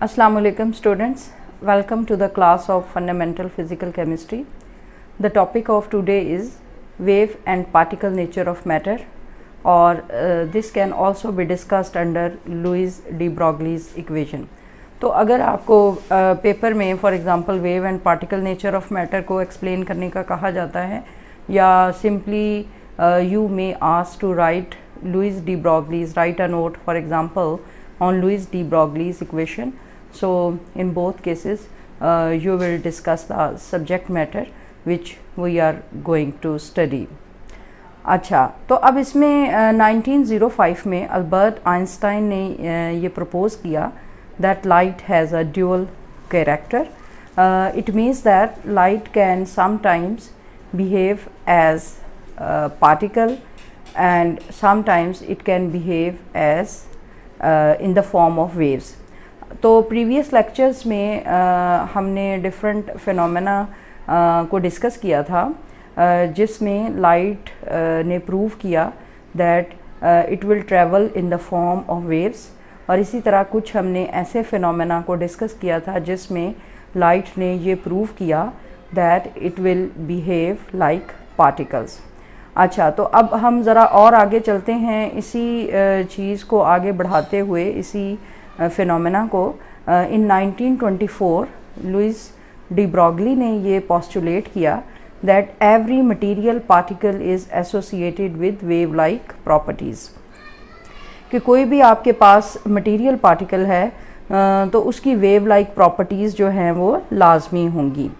Aslam students welcome to the class of fundamental physical chemistry the topic of today is wave and particle nature of matter और this can also भी discussed under Louis de Broglie's equation तो अगर आपको paper uh, में for example wave and particle nature of matter को explain करने का कहा जाता है या simply you may ask to write Louis de Broglie's write a note for example on Louis de Broglie's equation so in both cases uh, you will discuss the subject matter which we are going to study. अच्छा तो अब इसमें uh, 1905 में Albert Einstein ने uh, ये propose किया that light has a dual character it means that light can sometimes behave as particle and sometimes it can behave as in the form of waves तो previous lectures में uh, हमने different phenomena को discuss किया था जिसमें light ने prove किया that it will travel in the form of waves और इसी तरह कुछ हमने ऐसे फिनोमेना को डिस्कस किया था जिसमें लाइट ने ये प्रूव किया that it will behave like particles अच्छा तो अब हम ज़रा और आगे चलते हैं इसी चीज़ को आगे बढ़ाते हुए इसी फिनोमेना को इन 1924 लुइस डी ब्रॉगली ने ये पॉस्टुलेट किया that every material particle is associated with wave like properties कि कोई भी आपके पास मटेरियल पार्टिकल है तो उसकी वेव लाइक प्रॉपर्टीज़ जो हैं वो लाजमी होंगी।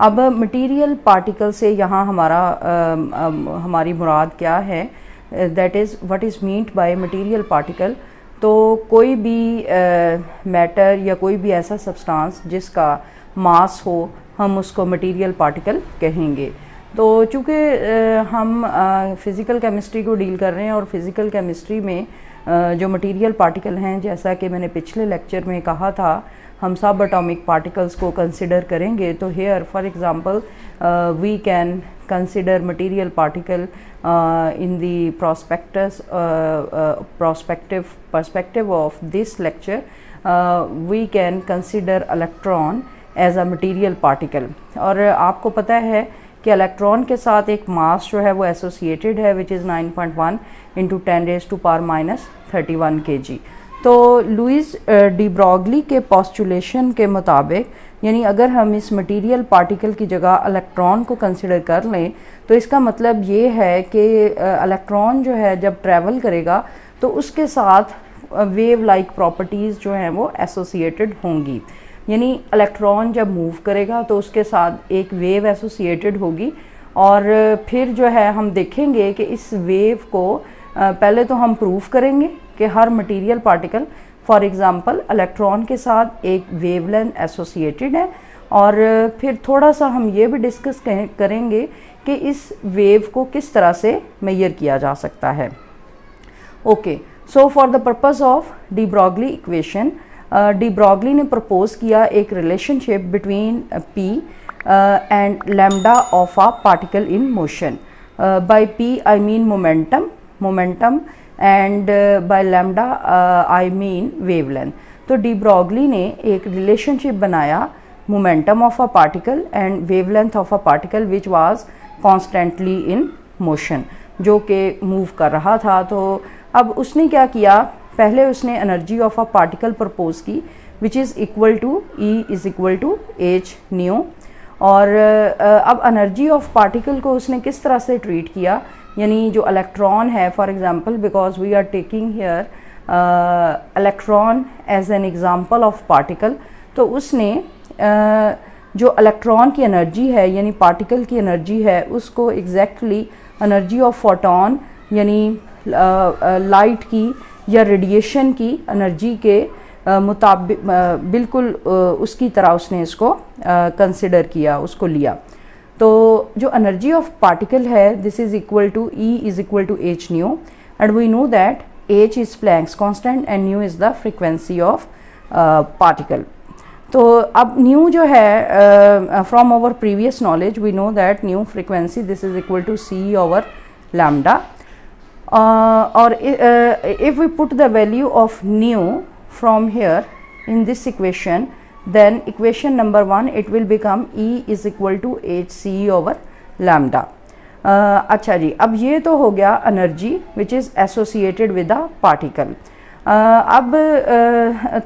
अब मटेरियल पार्टिकल से यहाँ हमारा हमारी मुराद क्या है? That is what is meant by material particle तो कोई भी मैटर या कोई भी ऐसा सब्सटेंस जिसका मास हो, हम उसको मटेरियल पार्टिकल कहेंगे। तो चूँकि हम फ़िज़िकल केमिस्ट्री को डील कर रहे हैं और फ़िज़िकल केमिस्ट्री में जो मटेरियल पार्टिकल हैं, जैसा कि मैंने पिछले लेक्चर में कहा था, हम सब अटोमिक पार्टिकल्स को कंसिडर करेंगे। तो here for example we can consider material particle in the prospectus prospective perspective of this lecture we can consider electron as a material particle और आपको पता है कि इलेक्ट्रॉन के साथ एक मास जो है वो एसोसिएटेड है which is 9.1 point one into ten raise to power minus thirty one तो लुइस डी ब्रॉगली के पॉस्टुलेशन के मुताबिक, यानी अगर हम इस मटेरियल पार्टिकल की जगह इलेक्ट्रॉन को कंसिडर कर लें तो इसका मतलब ये है कि इलेक्ट्रॉन जो है जब ट्रैवल करेगा तो उसके साथ वेव लाइक प्रॉपर्टीज़ जो हैं वो एसोसिएटेड होंगी। यानी इलेक्ट्रॉन जब मूव करेगा तो उसके साथ एक वेव एसोसिएटेड होगी। और फिर जो है हम देखेंगे कि इस वेव को पहले तो हम प्रूफ करेंगे कि हर material particle for example electron के साथ एक वेवलेंथ एसोसिएटेड है। और फिर थोड़ा सा हम ये भी डिस्कस करेंगे कि इस वेव को किस तरह से मैयर किया जा सकता है। Okay so for the purpose of de Broglie equation de Broglie ने प्रपोज किया एक relationship between P and lambda of a particle in motion by P I mean momentum momentum and by lambda I mean wavelength तो de Broglie ने एक relationship बनाया momentum of a particle and wavelength of a particle which was constantly in motion जो कि move कर रहा था। तो अब उसने क्या किया? पहले उसने energy of a particle propose की which is equal to E is equal to H nu और uh, अब एनर्जी ऑफ़ पार्टिकल को उसने किस तरह से ट्रीट किया? यानी जो इलेक्ट्रॉन है for example because we are taking here electron as an example of particle तो उसने uh, जो इलेक्ट्रॉन की एनर्जी है यानी पार्टिकल की एनर्जी है उसको एग्जैक्टली एनर्जी ऑफ़ फोटोन यानी लाइट uh, की या रेडिएशन की एनर्जी के uh, मुताबिक बिल्कुल उसकी तरह उसने इसको कंसिडर किया उसको लिया। तो जो एनर्जी ऑफ़ पार्टिकल है this is equal to E is equal to H nu and we know that H is Planck's constant and nu is the frequency of particle तो अब न्यू जो है from our previous knowledge we know that nu frequency this is equal to C over lambda और if we put the value of nu from here in this equation then equation number 1 it will become E is equal to hc over lambda. Uh, अच्छा जी अब ये तो हो गया energy which is associated with a particle अब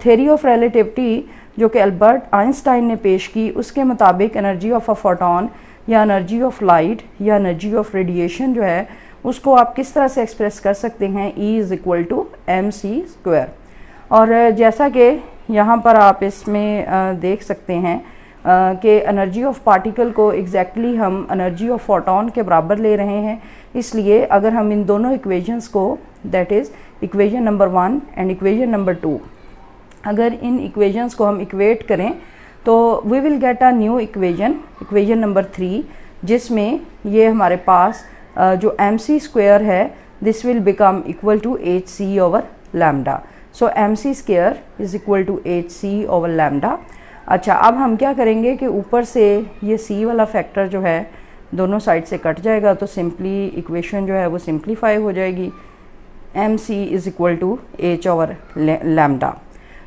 theory of relativity जो कि अल्बर्ट आइंस्टाइन ने पेश की उसके मुताबिक एनर्जी ऑफ़ अ फोटोन या एनर्जी ऑफ़ लाइट या एनर्जी ऑफ़ रेडिएशन जो है उसको आप किस तरह से एक्सप्रेस कर सकते हैं? E is equal to M C square और जैसा कि यहाँ पर आप इसमें देख सकते हैं कि एनर्जी ऑफ़ पार्टिकल को एग्जैक्टली exactly हम एनर्जी ऑफ़ फोटोन के बराबर ले रहे हैं। इसलिए अगर हम इन दोनों इक्वेशंस को that is equation number one and equation number two अगर इन इक्वेशंस को हम इक्वेट करें तो we will get a new equation equation number three जिसमें ये हमारे पास जो एम सी स्क्वेयर है this will become equal to H C over lambda so M C square is equal to H C over lambda अच्छा अब हम क्या करेंगे कि ऊपर से ये सी वाला फैक्टर जो है, दोनों साइड से कट जाएगा तो सिंपली इक्वेशन जो है वो सिंप्लीफाई हो जाएगी. M C is equal to H over lambda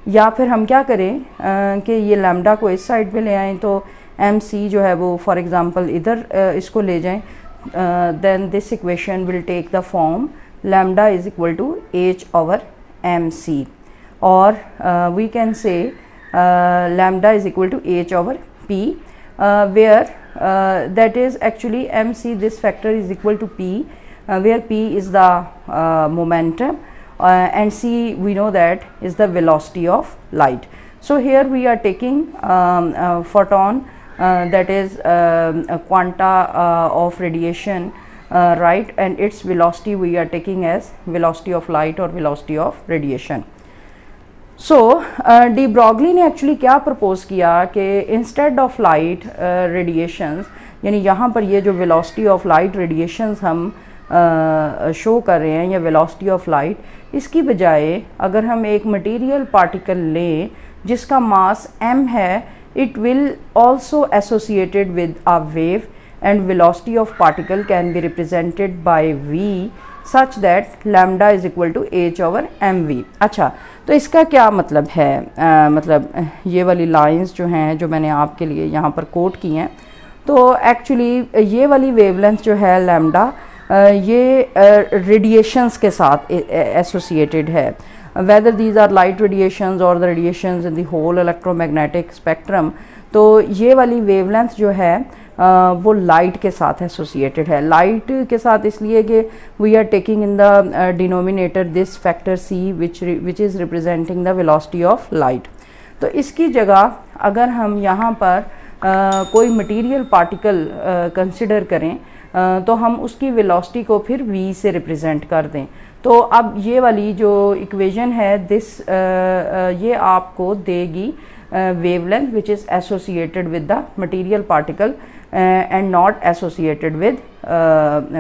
या फिर हम क्या करें कि ये लैमडा को इस साइड पे ले आएँ तो एम सी जो है वो फॉर एग्ज़ाम्पल इधर इसको ले जाएँ. Then this equation will take the form lambda is equal to H over MC or uh, we can say uh, lambda is equal to H over P uh, where uh, that is actually MC this factor is equal to P uh, where P is the uh, momentum and C we know that is the velocity of light. So, here we are taking um, photon that is um, a quanta of radiation uh, right and its velocity we are taking as velocity of light or velocity of radiation. So de Broglie ने actually क्या propose किया कि instead of light radiations यानी यहाँ पर ये जो velocity of light radiations हम शो uh, कर रहे हैं या वेलोसिटी ऑफ़ लाइट इसकी बजाय अगर हम एक मटेरियल पार्टिकल लें जिसका मास m है it will also associated with a wave and velocity of particle can be represented by v such that lambda is equal to H over M V अच्छा तो इसका क्या मतलब है? आ, मतलब ये वाली लाइंस जो हैं जो मैंने आपके लिए यहाँ पर कोट की हैं तो एक्चुअली ये वाली वेवलेंथ जो है लैम्डा ये रेडिएशंस के साथ एसोसिएटेड है। Whether these are light radiations और the radiations in the whole electromagnetic spectrum तो ये वाली वेवलेंथ जो है वो लाइट के साथ एसोसिएटेड है। लाइट के साथ इसलिए कि we are taking in the denominator this factor C which which is representing the velocity of light तो इसकी जगह अगर हम यहाँ पर uh, कोई मटेरियल पार्टिकल कंसिडर करें uh, तो हम उसकी वेलोसिटी को फिर v से रिप्रेजेंट कर दें। तो अब ये वाली जो इक्वेशन है दिस uh, ये आपको देगी wavelength which is associated with the material particle and not associated with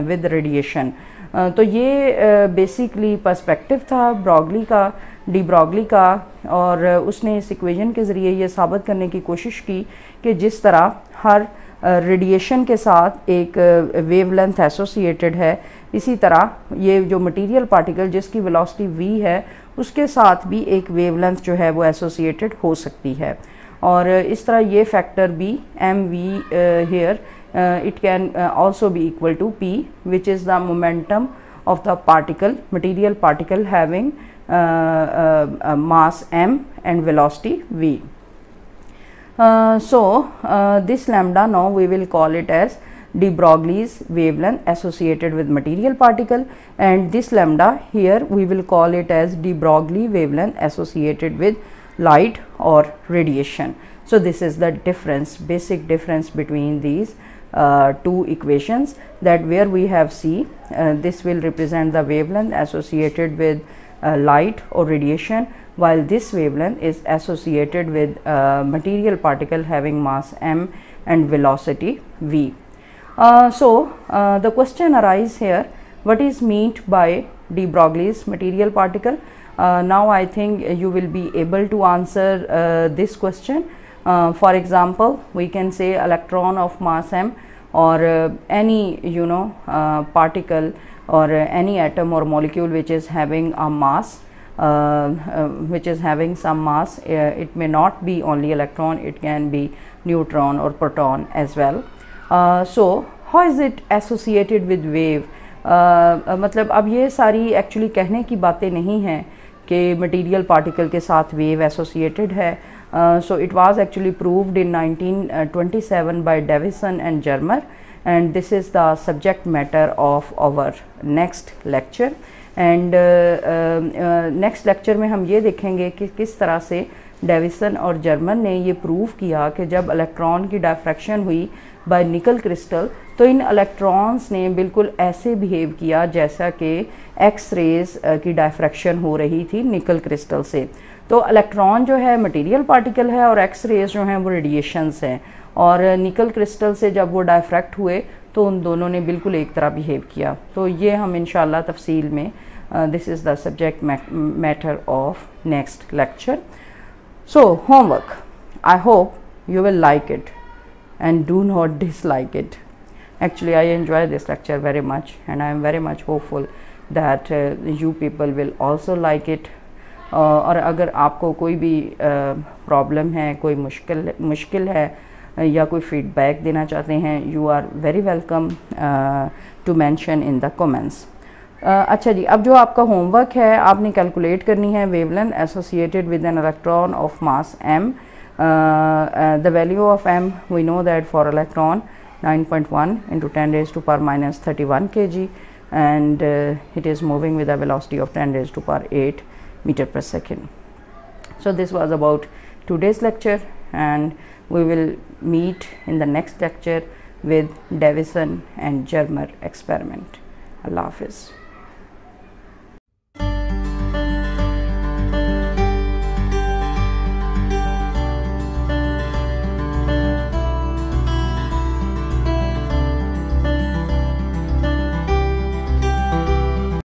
with radiation तो ये बेसिकली uh, पर्सपेक्टिव था ब्रॉगली का डी ब्रॉगली का और uh, उसने इस इक्वेशन के ज़रिए ये साबित करने की कोशिश की कि जिस तरह हर रेडिएशन के साथ एक वेवलेंथ एसोसिएटेड है इसी तरह ये जो मटेरियल पार्टिकल जिसकी वेलोसिटी वी है उसके साथ भी एक वेवलेंथ जो है वो एसोसिएटेड हो सकती है और इस तरह ये फैक्टर भी M V here it can also be equal to P which is the momentum of the particle material particle having uh, uh, uh, mass v. Uh, so, uh, this lambda now we will call it as de Broglie's wavelength associated with material particle and this lambda here we will call it as de Broglie wavelength associated with light or radiation. So, this is the difference basic difference between these uh, two equations that where we have C uh, this will represent the wavelength associated with uh, light or radiation while this wavelength is associated with uh, material particle having mass m and velocity v. Uh, so, the question arises here what is meant by de Broglie's material particle now I think you will be able to answer this question. For example we can say electron of mass M और any you know particle और any atom और molecule which is having a mass which is having some mass it may not be only electron it can be neutron और proton as well so how is it associated with wave मतलब अब ये सारी actually कहने की बातें नहीं हैं कि मटेरियल पार्टिकल के साथ वेव एसोसिएटेड है। So it was actually proved in 1927 by Davisson and Germer and this is the subject matter of our next lecture and next lecture में हम ये देखेंगे कि किस तरह से डेविसन और जर्मन ने ये प्रूव किया कि जब इलेक्ट्रॉन की डायफ्रैक्शन हुई बाय निकल क्रिस्टल तो इन इलेक्ट्रॉन्स ने बिल्कुल ऐसे बिहेव किया जैसा कि एक्स रेज की डायफ्रैक्शन हो रही थी निकल क्रिस्टल से। तो इलेक्ट्रॉन जो है मटेरियल पार्टिकल है और एक्स रेज जो हैं वो रेडिएशंस हैं। और निकल क्रिस्टल से जब वो डायफ्रैक्ट हुए तो उन दोनों ने बिल्कुल एक तरह बिहेव किया। तो ये हम इन तफसील में this is the subject matter of next lecture so homework I hope you will like it and do not dislike it. Actually i enjoy this lecture very much and i am very much hopeful that uh, you people will also like it uh, और अगर आपको कोई भी problem uh, है कोई मुश्किल मुश्किल है uh, या कोई फीडबैक देना चाहते हैं you are very welcome to mention in the comments अच्छा जी अब जो आपका होमवर्क है आपने कैलकुलेट करनी है wavelength associated with an electron of mass m Uh, uh, the value of m we know that for electron 9.1 into 10 raised to power minus 31 kg and uh, it is moving with a velocity of 10 raised to power 8 meter per second. So, this was about today's lecture and we will meet in the next lecture with Davison and Germer experiment. Allah Hafiz.